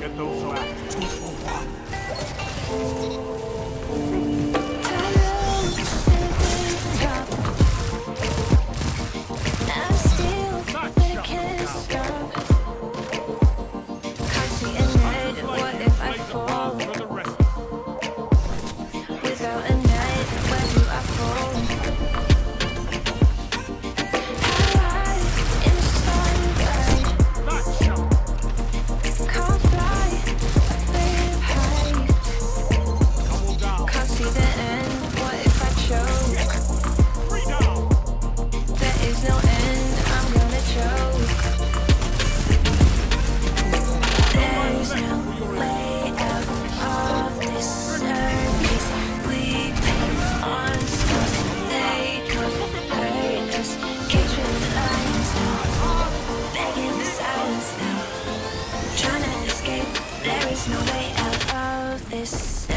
Get those out. this.